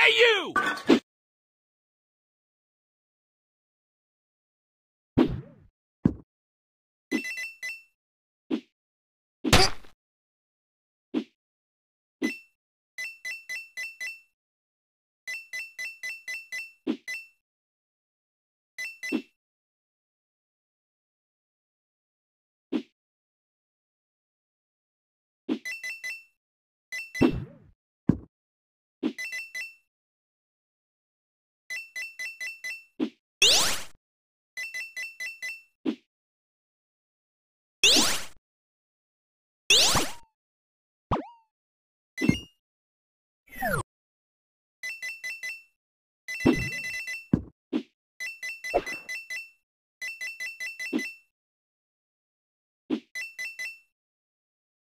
Hey,